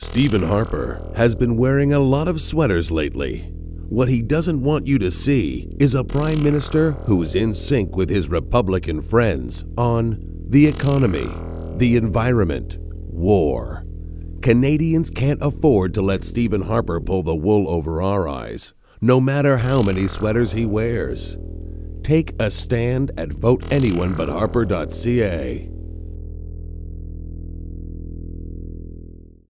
Stephen Harper has been wearing a lot of sweaters lately. What he doesn't want you to see is a prime minister who's in sync with his Republican friends on the economy, the environment, war. Canadians can't afford to let Stephen Harper pull the wool over our eyes, no matter how many sweaters he wears. Take a stand at voteanyoneButHarper.ca.